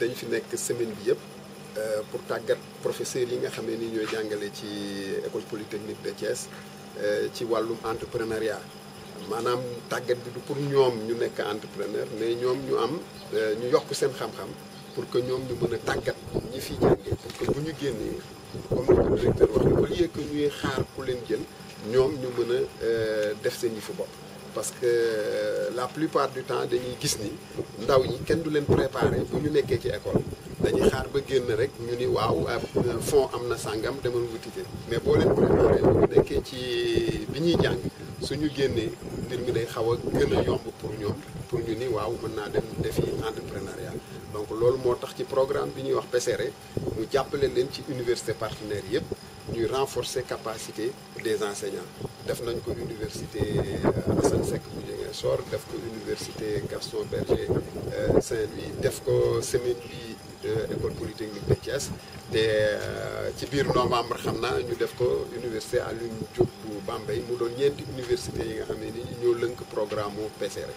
dañ fi nekk semaine bi yëpp euh, pour tàggat professeurs yi nga xam ne ni ñooy jàngale ci école polytechnique de Thiès euh, ci wàllum entrepreneuriat maanaam tàggat bi du pour ñoom ñu nekk entrepreneur mais ñoom ñu am euh, ñu yokk seen xam-xam pour que ñoom ñu mën a tàggat ñi fi jàngee pour que bu ñu génnee comme le directeur wax au lieu que ñuy xaar ku leen jël ñoom ñu mën a def seen yi fi bopp parce que euh, la plupart du temps dañuy gis ni ndaw ñi kenn du leen préparer bu ñu nekkee ci école dañuy xaar ba génn rek ñu ni waaw ah, euh, fond am na sàngam demal wuti ci mais boo leen préparer bu ñu nekkee ci bi ñuy jàng suñu génnee mbir mi day xaw a gën a yomb pour ñoom pour ñu ni waaw mën naa dem defi entrepreneuriat donc loolu moo tax ci programme bi ñuy wax PCRE mu jàppale leen ci université partenaire yëpp ñuy renforcer capacité des enseignants def nañ ko université euh, Assane Seck bu Ziguinchor def ko université Gaston Berger euh, Saint-Louis def ko semaine bi euh, école polytechnique de Thiès te ci biir novembre xam naa ñu def ko université Alioune Diop bu Bambey mu doon ñeenti université yi nga xam ne ni ñoo lënk programme mu PCRE